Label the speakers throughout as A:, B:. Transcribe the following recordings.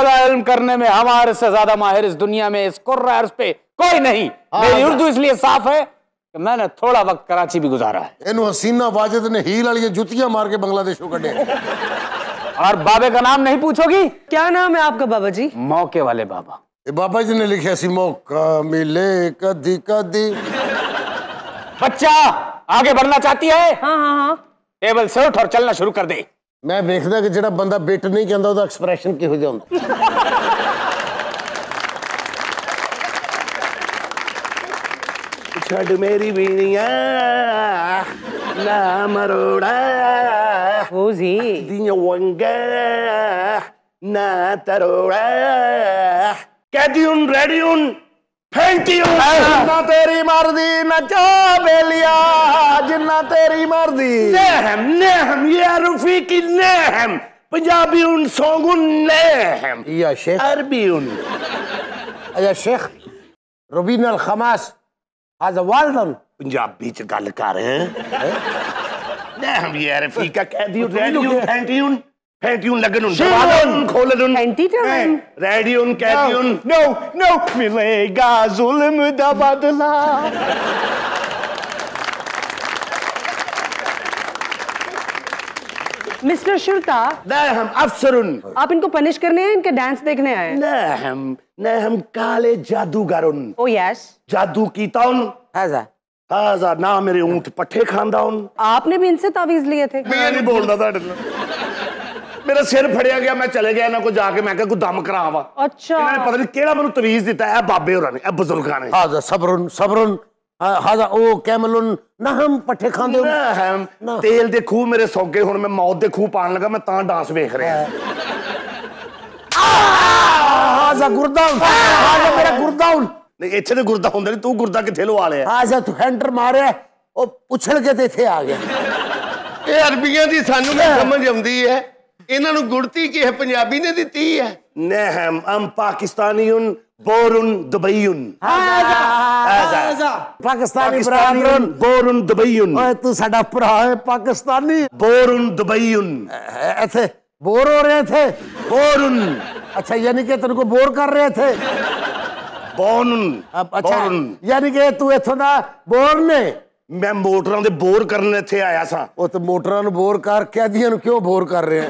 A: ज़्यादा इल्म करने में हमारे से ज़्यादा माहिर इस दुनिया में इस अर्ज़ पे कोई नहीं। हाँ, मेरी हाँ। उर्दू इसलिए साफ़ है कि मैंने थोड़ा वक्त कराची भी गुजारा है।
B: इन हसीना वाजिद ने हील वाली जुतियाँ मार के बांग्लादेश को कटे
A: और बाबे का नाम नहीं पूछोगी?
C: क्या नाम है आपका बाबा जी?
A: मौके वाले बाबा।
B: बाबा जी ने लिखे ऐसी मौका मिले कदी कदी
A: बच्चा आगे बढ़ना चाहती है?
C: हाँ हाँ हाँ।
A: टेबल से उठ और चलना शुरू कर दे।
B: ਮੈਂ ਵੇਖਦਾ ਕਿ ਜਿਹੜਾ ਬੰਦਾ ਬਿੱਟ ਨਹੀਂ ਕਹਿੰਦਾ ਉਹਦਾ ਐਕਸਪ੍ਰੈਸ਼ਨ ਕਿਹੋ ਜਿਹਾ ਹੁੰਦਾ
D: ਛੱਡ ਮੇਰੀ ਵੀਣੀਆਂ ਨਾ ਮਰੋੜਾ
C: फूजी
D: ਦੀਆਂ ਵੰਗਾ ਨਾ ਤਰੋੜਾ ਕਹਦੀ ਹੁਣ जिन्ना तेरी मर्ज़ी नचा बेलिया जिन्ना तेरी मर्ज़ी। नेहम नेहम ये रूफी की
B: नेहम। पंजाबी
D: उन सॉन्ग
B: उन नेहम। या शेख। अरबी उन। या
D: शेख रुबीन अल खमास आज वाल्डन पंजाबी च गल कर हैं? नेहम ये रूफी का कह दियो radio thank you Pantheon
C: laganun. Shinon.
D: Kolonun. Antitaran. Radion. Catiun. No, no. Milega zulm da badla.
C: Mister शुरता
D: हम अफसरुन
C: आप इनको पनिश करने हैं इनके डांस देखने आए हैं
D: हम न हम काले जादूगरुन
C: ओ oh, यस
D: जादू की ताऊन.
C: है
D: जा. हाँ जा ना मेरे ऊँट पट्टे खान दाऊन.
C: आपने भी इनसे तावीज लिए थे
D: मैं नहीं बोल रहा था ਮੇਰਾ ਸਿਰ ਫੜਿਆ ਗਿਆ ਮੈਂ ਚਲੇ ਗਿਆ ਇਹਨਾਂ ਕੋ ਜਾ ਕੇ ਮੈਂ ਕਿਹਾ ਕੋ ਦਮ ਕਰਾਵਾ
C: ਅੱਛਾ
D: ਇਹਨਾਂ ਨੇ ਪਤਾ ਨਹੀਂ ਕਿਹੜਾ ਮੈਨੂੰ ਤਵੀਜ਼ ਦਿੱਤਾ ਇਹ ਬਾਬੇ ਹੋਰਾਂ ਨੇ ਇਹ ਬਜ਼ੁਰਗਾਂ ਨੇ
B: ਹਾਜ਼ਾ ਸਬਰਨ ਸਬਰਨ ਹਾਜ਼ਾ ਉਹ ਕੈਮਲਨ ਨਾ ਹਮ ਪੱਠੇ ਖਾਂਦੇ
D: ਹੋ ਤੇਲ ਦੇ ਖੂਹ ਮੇਰੇ ਸੌਗੇ ਹੁਣ ਮੈਂ ਮੌਤ ਦੇ ਖੂਹ ਪਾਣ ਲੱਗਾ ਮੈਂ ਤਾਂ ਡਾਂਸ ਵੇਖ ਰਿਹਾ
B: ਹਾਜ਼ਾ ਗੁਰਦਾਉਨ ਹਾਜ਼ਾ ਮੇਰਾ ਗੁਰਦਾਉਨ
D: ਨਹੀਂ ਇੱਥੇ ਤੇ ਗੁਰਦਾ ਹੁੰਦਾ ਨਹੀਂ ਤੂੰ ਗੁਰਦਾ ਕਿੱਥੇ ਲਵਾ ਲਿਆ
B: ਹਾਜ਼ਾ ਤੂੰ ਹੈਂਡਰ ਮਾਰਿਆ ਉਹ ਪੁੱਛਣ ਕੇ ਤੇ ਇੱਥੇ ਆ ਗਿਆ
E: ਇਹ ਅਰਬੀਆਂ ਦੀ ਸਾਨੂੰ ਨਹੀਂ ਸਮਝ ਆਉਂਦੀ ਹੈ इन्हों गुड़ती की है पंजाबी ने दिती है
D: नहम अम पाकिस्तानी उन बोरुन
B: दुबई उन
D: पाकिस्तानी
B: ब्रांडरन
D: बोरुन दुबई
B: उन ओए तू साडा भरा है
D: पाकिस्तानी। बोरुन
B: दुबई उन ऐसे बोर हो
D: रहे
B: थे बोरुन। अच्छा यानी के तेरे को बोर कर
D: रहे
B: थे अच्छा,
D: बोरुन
B: अच्छा यानी के तू इतना बोर ने?
D: ਮੈਂ ਮੋਟਰਾਂ ਦੇ ਬੋਰ ਕਰਨ ਇੱਥੇ ਆਇਆ ਸਾਂ
B: ਉਹ ਤੇ ਮੋਟਰਾਂ ਨੂੰ ਬੋਰ ਕਰ ਕੈਦੀਆਂ ਨੂੰ ਕਿਉਂ ਬੋਰ ਕਰ ਰਹੇ ਆ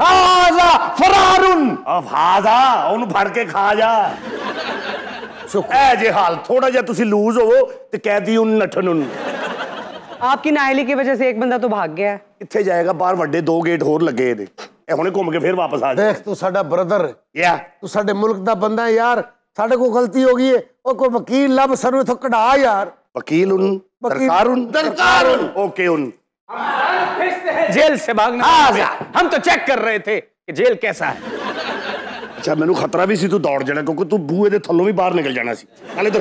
D: ਹਾਜ਼ਾ ਫਰਾਰੁਨ ਆ ਹਾਜ਼ਾ ਉਹਨੂੰ ਫੜ ਕੇ ਖਾ ਜਾ ਐ ਜੇ ਹਾਲ ਥੋੜਾ ਜਿਹਾ ਤੁਸੀਂ ਲੂਜ਼ ਹੋਵੋ ਤੇ ਕਹਿਦੀ ਉਹਨੂੰ ਨੱਠਣ ਨੂੰ
C: आपकी नाहली की वजह से एक बंदा तो भाग गया है
D: ਕਿੱਥੇ ਜਾਏਗਾ ਬਾਹਰ ਵੱਡੇ ਦੋ ਗੇਟ ਹੋਰ ਲੱਗੇ ਇਹਦੇ ਇਹ ਹੁਣੇ ਘੁੰਮ ਕੇ ਫੇਰ ਵਾਪਸ ਆ ਜਾ
B: ਦੇਖ ਤੂੰ ਸਾਡਾ ਬ੍ਰਦਰ
D: ਯਾ
B: ਤੂੰ ਸਾਡੇ ਮੁਲਕ ਦਾ ਬੰਦਾ ਹੈ ਯਾਰ ਸਾਡੇ ਕੋਲ ਗਲਤੀ ਹੋ ਗਈ ਹੈ ਉਹ ਕੋਈ ਵਕੀਲ ਲੱਭ ਸਾਨੂੰ ਇਥੋਂ ਕਢਾ ਯਾਰ
D: वकील उन
B: वकील-
D: दरकार उन
E: दरकार उन।
D: ओके उन
A: जेल से भागना आ गया हम तो चेक कर रहे थे कि जेल कैसा है
D: ਅੱਛਾ ਮੈਨੂੰ ਖਤਰਾ ਵੀ ਸੀ ਤੂੰ ਦੌੜ ਜਾਣਾ ਕਿਉਂਕਿ ਤੂੰ ਬੂਏ ਦੇ ਥੱਲੋਂ ਵੀ ਬਾਹਰ ਨਿਕਲ ਜਾਣਾ ਸੀ ਹਲੇ ਤਾਂ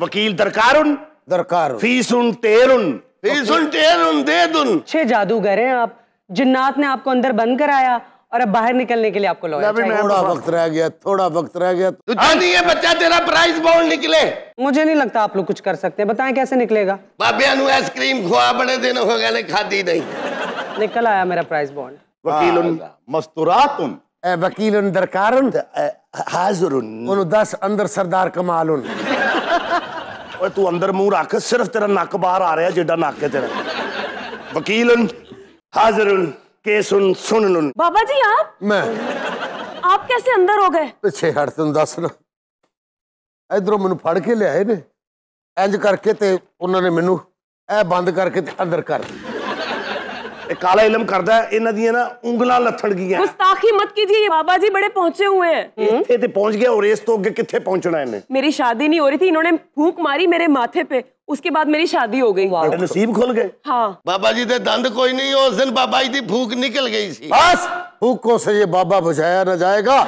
D: ਵਕੀਲ ਦਰਕਾਰ ਉਨ
B: ਦਰਕਾਰ
D: ਫੀਸ ਉਨ ਤੇਰ ਉਨ
E: फीस उन टेर उन दे दुन
C: अच्छे जादूगर हैं आप जिन्नात ने आपको अंदर बंद कराया और अब बाहर निकलने के लिए आपको लॉयर चाहिए
B: ਥੋੜਾ ਵਕਤ ਰਹਿ ਗਿਆ ਥੋੜਾ ਵਕਤ ਰਹਿ ਗਿਆ
E: तू चाहती है बच्चा तेरा प्राइस बाउंड निकले
C: मुझे नहीं लगता आप लोग कुछ कर सकते हैं बताएं कैसे निकलेगा
E: बाबिया नु आइसक्रीम खुआ बड़े दिन हो गए ने खादी नहीं
C: निकल आया मेरा प्राइस बॉन्ड
D: ਵਕੀਲ ਉਨ
E: मस्तूरात
B: वकील दरकार हाजिर
D: दस अंदर सरदार कमाल और तू अंदर मुँह रख सिर्फ़ तेरा नाक बाहर आ रहा जेडा नाक है तेरा। वकील हाजिर केस सुन
F: बाबा जी आप?
B: मैं।
F: आप कैसे अंदर हो गए?
B: पीछे हट तेन दस ना। इधर मैं फड़ के ले आए ने। इंज करके ते उन्होंने मेनू ए बंद करके अंदर कर। दिया ਦਿੱਤਾ।
D: ਇਹ ਕਾਲਾ ਇਲਮ ਕਰਦਾ ਹੈ, ਇਹਨਾਂ ਦੀਆਂ ਨਾ ਉਂਗਲਾਂ ਲੱਥੜ ਗਈਆਂ
F: गुस्ताखी मत कीजिए बाबा जी बड़े पहुंचे हुए हैं
D: ਇੱਥੇ ਤੇ ਪਹੁੰਚ ਗਿਆ ਔਰ ਇਸ ਤੋਂ ਅੱਗੇ ਕਿੱਥੇ ਪਹੁੰਚਣਾ ਇਹਨੇ
F: मेरी शादी नहीं हो रही थी इन्होंने फूक मारी मेरे माथे पे उसके बाद मेरी शादी हो गई
D: ਤੁਹਾਡੇ ਨਸੀਬ ਖੁੱਲ ਗਏ
F: हाँ
E: बाबा जी दे दंद कोई नहीं हो उस दिन बाबा जी दी भूख निकल गई सी
B: बस हुक्कों से ये बाबा बुझाया न जाएगा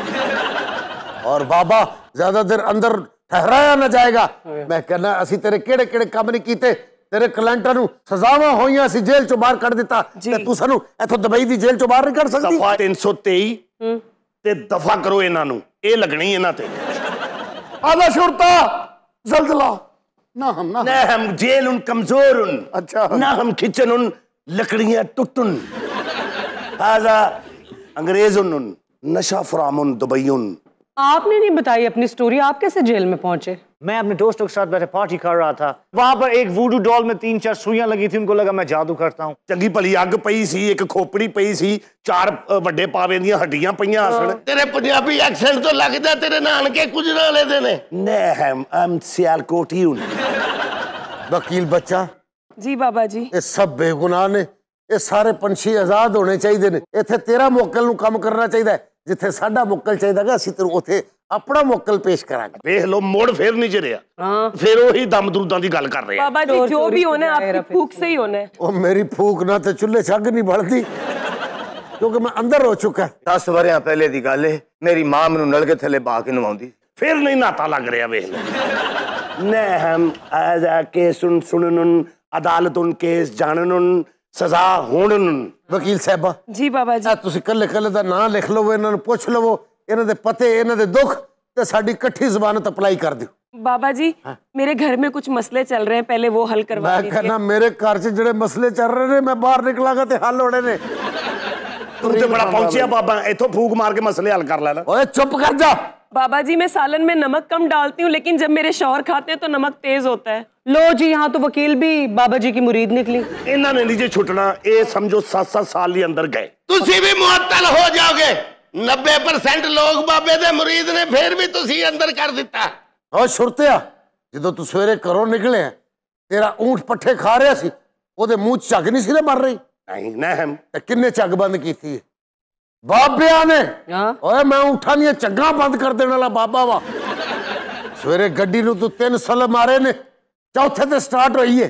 B: और बाबा ज्यादा देर अंदर ठहराया न जाएगा मैं कहना ਅਸੀਂ ਤੇਰੇ ਕਿਹੜੇ ਕਿਹੜੇ ਕੰਮ ਨਹੀਂ ਕੀਤੇ ਤੇਰੇ ਕਲੈਂਟਰ ਨੂੰ ਸਜ਼ਾਵਾਂ ਹੋਈਆਂ ਸੀ ਜੇਲ੍ਹ ਚੋਂ ਬਾਹਰ ਕੱਢ ਦਿੱਤਾ ਤੇ ਤੂੰ ਸਾਨੂੰ ਇੱਥੋਂ ਦੁਬਈ ਦੀ ਜੇਲ੍ਹ ਚੋਂ ਬਾਹਰ ਨਹੀਂ ਕੱਢ ਸਕਦੀ
D: ਦਫਾ 323 ਤੇ ਦਫਾ ਕਰੋ ਇਹਨਾਂ ਨੂੰ ਇਹ ਲੱਗਣੀ ਇਹਨਾਂ ਤੇ
B: ਆਲਾ ਸ਼ੁਰਤਾ ਜ਼ਲਜ਼ਲਾ ਨਾ ਹਮ ਨਾ
D: ना हम जेल उन कमजोर उन
B: अच्छा।
D: ना हम किचन उन लकड़ियां टुटुन ताजा अंग्रेज उन उन नशा फराम उन दुबई उन
C: आपने नहीं बताई अपनी स्टोरी आप कैसे जेल में पहुंचे
G: मैं अपने दोस्तों के साथ बैठे पार्टी कर रहा था वहां पर एक वूडू डॉल में तीन चार सुइयां लगी थी उनको लगा मैं जादू करता हूँ
D: ਚੰਗੀ ਭਲੀ ਅੱਗ ਪਈ ਸੀ ਇੱਕ ਖੋਪੜੀ ਪਈ ਸੀ ਚਾਰ ਅ, ਵੱਡੇ ਪਾਵੇ ਦੀਆਂ ਹੱਡੀਆਂ ਪਈਆਂ ਹਸਣ
E: ਤੇਰੇ ਪੰਜਾਬੀ ਐਕਸੈਂਟ ਤੋਂ ਲੱਗਦਾ ਤੇਰੇ ਨਾਨਕੇ ਕੁਜਰਾ ਵਾਲੇ ਦੇ ਨੇ
D: ਨਹਿਮ ਅਮ ਸਿਆਲਕੋਟੀ ਉਨ
B: ਵਕੀਲ ਬੱਚਾ
F: जी बाबा जी
B: ਇਹ ਸਭ ਬੇਗੁਨਾਹ ਨੇ ਇਹ ਸਾਰੇ ਪੰਛੀ ਆਜ਼ਾਦ ਹੋਣੇ ਚਾਹੀਦੇ ਨੇ ਇੱਥੇ ਤੇਰਾ ਮੁਕਲ ਨੂੰ ਕੰਮ ਕਰਨਾ ਚਾਹੀਦਾ ਹੈ
D: जिथे साडा मुकल चाहिए गा असं तेन उ अपना मुकल पेश करा वेख लो
F: मुड़ फिर
C: नहीं
F: चलिया
C: फिर
F: उम
C: दरूदा
F: की गल
C: कर
F: रहे
C: मेरी
F: फूक
B: ना तो चुले छग नहीं बढ़ती
H: क्योंकि मैं अंदर रो चुका दस वर पहले की गल मेरी माँ मैं नलके
D: थले बा के नवा फिर नहीं नाता लग रहा वेख लहम केस सुन सुन अदालत उन केस जानन ਸਜ਼ਾ ਹੋਣ ਉਨ
B: ਵਕੀਲ ਸਾਹਿਬਾ
F: जी बाबा जी
B: ਆ ਤੁਸੀਂ ਕੱਲੇ ਕੱਲੇ ਦਾ ਨਾਂ ਲਿਖ ਲਵੋ ਇਹਨਾਂ ਨੂੰ ਪੁੱਛ ਲਵੋ ਇਹਨਾਂ ਦੇ ਪਤੇ ਇਹਨਾਂ ਦੇ ਦੁੱਖ ਤੇ ਸਾਡੀ ਇਕੱਠੀ ਜ਼ਬਾਨਤ ਅਪਲਾਈ ਕਰ ਦਿਓ
F: बाबा जी मेरे घर में कुछ मसले चल रहे हैं पहले वो हल करवा
B: ਮੈਂ
F: दीजिए
B: ਕਹਿੰਦਾ ਮੇਰੇ ਘਰ 'ਚ ਜਿਹੜੇ ਮਸਲੇ ਚੱਲ ਰਹੇ ਨੇ ਮੈਂ ਬਾਹਰ ਨਿਕਲਾਂਗਾ ਤੇ ਹੱਲ ਹੋਣੇ ਨੇ
D: ਤੂੰ ਤੇ ਬੜਾ ਪਹੁੰਚਿਆ ਬਾਬਾ ਇੱਥੋਂ ਫੂਕ ਮਾਰ ਕੇ ਮਸਲੇ ਹੱਲ ਕਰ ਲੈਣਾ
B: ਓਏ ਚੁੱਪ ਕਰ ਜਾ
F: बाबा जी मैं सालन में नमक कम डालती हूँ लेकिन जब मेरे शौहर खाते हैं तो नमक तेज होता है
C: लो जी यहाँ तो वकील भी बाबा जी की मुरीद निकली।
D: इन्होंने नहीं छुटना ये समझो सात सात साल ही अंदर
E: गए। तुसी भी मुअत्तल हो जाओगे। नब्बे परसेंट लोग बाबे दे मुरीद ने फिर भी तुसी अंदर
B: कर दिता। और छुटतिया जो तू सवेरे घरों निकले हैं तेरा ऊँट पट्ठे खा रहा सी ओदे मुँह झग नहीं सी मर
D: रही? नहीं
B: नहम किन्ने झग बंद की थी बाबिया ने?
C: हाँ।
B: मैं ऊठा नहीं झग्गा बंद कर देने वाला बाबा वा। सवेरे गड्डी तू तीन सल मारे ने ਚੌਥੇ ਤੇ ਸਟਾਰਟ ਹੋਈ ਹੈ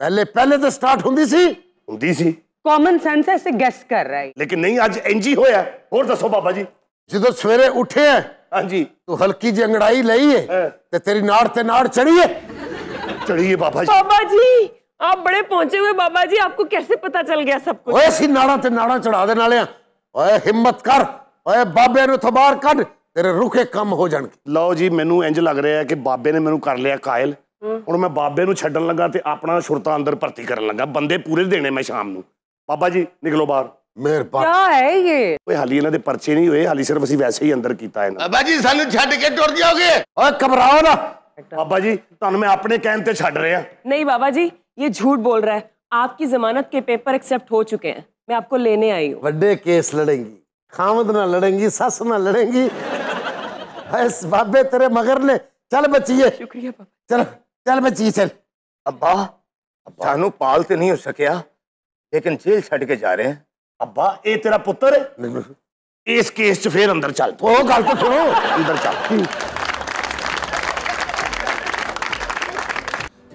B: ਪਹਿਲੇ ਪਹਿਲੇ ਤੇ ਸਟਾਰਟ ਹੁੰਦੀ ਸੀ
D: ਹੁੰਦੀ ਸੀ
C: कॉमन सेंस है इसे गेस कर रहा है
D: ਲੇਕਿਨ ਨਹੀਂ ਅੱਜ ਇੰਜ ਹੀ ਹੋਇਆ ਹੋਰ ਦੱਸੋ ਬਾਬਾ ਜੀ
B: ਜਦੋਂ ਸਵੇਰੇ ਉੱਠਿਆ
D: ਹਾਂਜੀ
B: ਤੂੰ ਹਲਕੀ ਜਿਹੀ ਅੰਗੜਾਈ ਲਈ ਹੈ
D: ਹਾਂ।
B: ਤੇ ਤੇਰੀ ਨਾੜ ਤੇ ਨਾੜ ਚੜੀ ਹੈ
D: ਚੜੀਏ ਬਾਬਾ ਜੀ
F: बाबा जी आप बड़े पहुंचे हुए बाबा जी आपको कैसे पता चल गया सब कुछ
B: ਓਏ ਅਸੀਂ ਨਾੜਾਂ ਤੇ ਨਾੜਾਂ ਚੜਾ ਦੇਣ ਵਾਲੇ ਆ ਓਏ ਹਿੰਮਤ ਕਰ ਓਏ ਬਾਬੇ ਨੂੰ ਇੱਥੋਂ ਬਾਹਰ ਕੱਢ ਤੇਰੇ ਰੁਕੇ ਕੰਮ ਹੋ ਜਾਣਗੇ
D: ਲਓ ਜੀ ਮੈਨੂੰ ਇੰਜ ਲੱਗ ਰਿਹਾ ਕਿ ਬਾਬੇ ਨੇ ਮੈਨੂੰ ਕਰ ਲਿਆ ਕਾਇਲ ਹੁਣ ਮੈਂ ਬਾਬੇ ਨੂੰ ਛੱਡਣ ਲੱਗਾ ਤੇ ਆਪਣਾ ਸ਼ੁਰਤਾ ਅੰਦਰ ਭਰਤੀ ਕਰਨ ਲੱਗਾ ਬੰਦੇ ਪੂਰੇ ਦੇਣੇ ਮੈਂ ਸ਼ਾਮ ਨੂੰ ਬਾਬਾ ਜੀ ਨਿਕਲੋ ਬਾਹਰ
B: ਮਿਹਰਬਾਨ
C: ਕੀ ਹੈ ਇਹ
D: ਓਏ ਹਾਲੀ ਇਹਨਾਂ ਦੇ ਪਰਚੇ ਨਹੀਂ ਹੋਏ ਹਾਲੀ ਸਿਰਫ ਅਸੀਂ ਵੈਸੇ ਹੀ ਅੰਦਰ ਕੀਤਾ ਇਹਨਾਂ
E: ਬਾਬਾ ਜੀ ਸਾਨੂੰ ਛੱਡ ਕੇ ਟੁਰ ਜਾਓਗੇ
B: ਓਏ ਘਬਰਾਓ ਨਾ
D: ਬਾਬਾ ਜੀ ਤੁਹਾਨੂੰ ਮੈਂ ਆਪਣੇ ਕਹਿਣ ਤੇ ਛੱਡ ਰਿਹਾ
F: नहीं बाबा जी ये झूठ बोल रहा है आपकी जमानत के पेपर एक्सेप्ट हो चुके हैं मैं आपको लेने आई हूँ
B: ਵੱਡੇ ਕੇਸ ਲੜेंगी ਖਾਮਦ ਨਾਲ ਲੜेंगी ਸੱਸ ਨਾਲ ਲੜेंगी ਐਸ ਬਾਬੇ ਤੇਰੇ ਮਗਰ ਨੇ ਚੱਲ ਬੱਚੀਏ
F: शुक्रिया पापा
B: चल चल मैं जी
H: चल। अब्बा जानू पाल तो नहीं हो सकिया लेकिन जेल छड़ के जा रहे
D: हैं। अब्बा ये तेरा पुत्र है? इस केस च फिर अंदर चल।
B: ओ गल तो सुनो।
D: अंदर चल।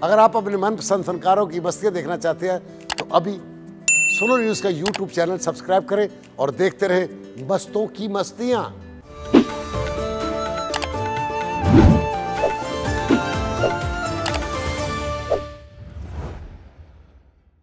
B: अगर आप अपने मनपसंद फनकारों की बस्तियाँ देखना चाहते हैं तो अभी सुनो न्यूज़ का यूट्यूब चैनल सब्सक्राइब करें और देखते रहें बस्तों की मस्तियाँ।